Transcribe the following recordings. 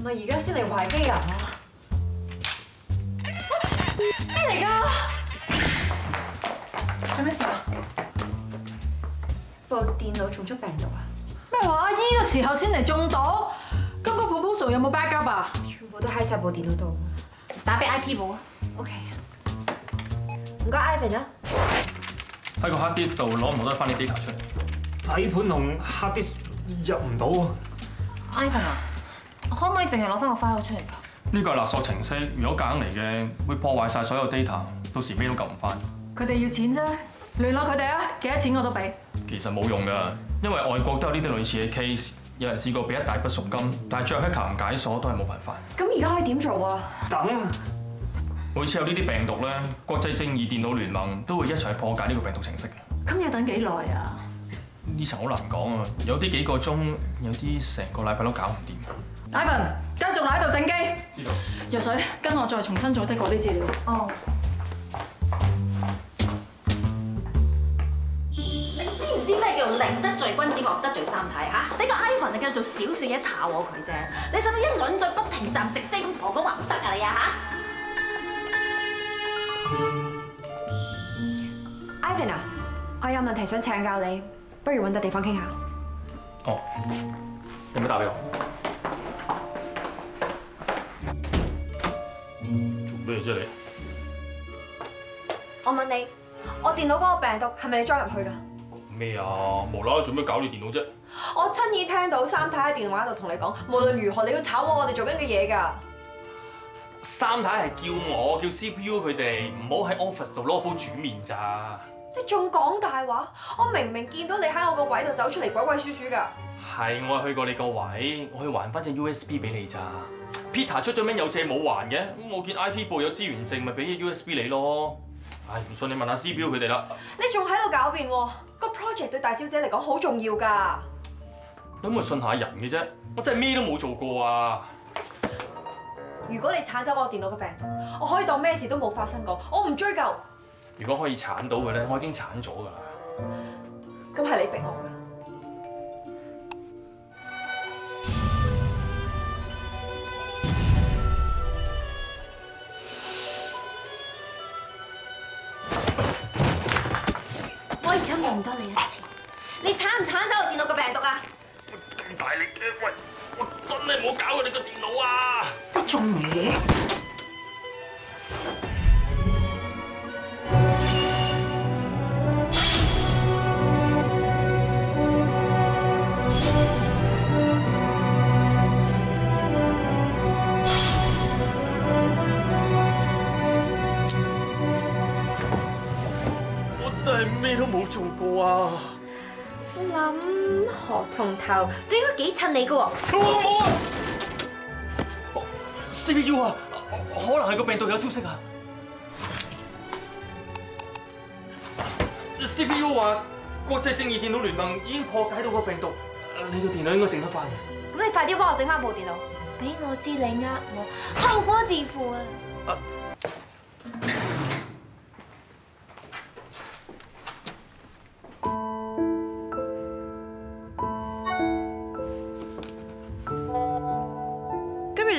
唔係而家先嚟壞機人啊？咩嚟㗎？做咩事啊？部電腦中咗病毒啊！咩話？呢個時候先嚟中毒？咁個 proposal 有冇 backup 啊？全部都喺晒部電腦度。打俾 IT 部啊！OK。唔該，Ivan 啊。喺個 hard disk 度攞唔攞得翻啲 data 出嚟？底盤同 hard disk 入唔到啊！Ivan 啊，可唔可以淨係攞翻個 file 出嚟㗎？呢個係勒索程式，如果夾硬嚟嘅，會破壞晒所有 data，到時咩都救唔翻。佢哋要錢啫，聯絡佢哋啊！幾多錢我都俾。其實冇用㗎，因為外國都有呢啲類似嘅 case，有人試過俾一大筆贖金，但係最後 hacker 唔解鎖都係冇辦法。咁而家可以點做啊？等每次有呢啲病毒咧，國際正義電腦聯盟都會一齊去破解呢個病毒程式嘅。咁要等幾耐啊？呢層好難講啊，有啲幾個鐘，有啲成個禮拜都搞唔掂。Ivan，繼續留喺度整機。知道。藥水，跟我再重新組織嗰啲資料。哦。你知唔知咩叫寧得罪君子，莫得罪三太嚇？你個 iPhone 你繼續做小少嘢炒我佢啫，你使唔使一輪嘴不停站直飛咁同我講話唔得啊你啊嚇？Ivan 啊，我有問題想請教你，不如揾笪地方傾下。哦，有冇答俾我？咩啫你？我問你，我電腦嗰個病毒係咪你裝入去㗎？咩啊？無啦啦做咩搞你電腦啫？我親耳聽到三太喺電話度同你講，無論如何你要炒我我哋做緊嘅嘢㗎。三太係叫我叫 CPU 佢哋唔好喺 office 度攞煲煮面咋。你仲講大話？我明明見到你喺我個位度走出嚟鬼鬼祟祟㗎。係我係去過你個位，我去還翻隻 USB 俾你咋。Peter 出咗名有借冇還嘅，咁我見 IT 部有資源證，咪俾隻 USB 你咯。唉，唔信你問下 CPU 佢哋啦。你仲喺度狡辯喎？個 project 對大小姐嚟講好重要㗎。你可唔可以信下人嘅啫？我真係咩都冇做過啊！如果你鏟走我電腦嘅病毒，我可以當咩事都冇發生過，我唔追究。如果可以鏟到嘅咧，我已經鏟咗㗎啦。咁係你逼我㗎。我而家問多你一次，你鏟唔鏟走我電腦嘅病毒啊？咁大力嘅，喂！我真係冇搞過你個電腦啊！你仲唔嘢？真係咩都冇做過啊！我諗何同頭都應該幾襯你㗎喎。我冇啊！CPU 啊，可能係個病毒有消息啊！CPU 話國際正義電腦聯盟已經破解到個病毒，你個電腦應該整得翻嘅。咁你快啲幫我整翻部電腦，俾我知你呃我，後果自負啊！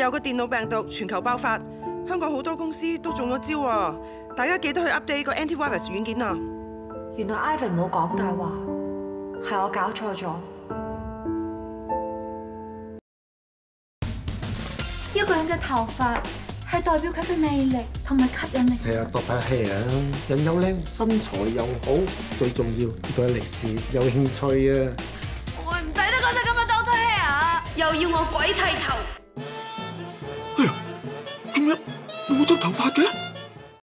有個電腦病毒全球爆發，香港好多公司都中咗招啊！大家記得去 update 個 antivirus 軟件啊！原來 Ivan 冇講大話，係我搞錯咗。一個人嘅頭髮係代表佢嘅魅力同埋吸引力。係啊，度下氣啊，人又靚，身材又好，最重要對歷史有興趣啊！我唔抵得嗰隻咁嘅 Doctor Hair，又要我鬼剃頭。唐发军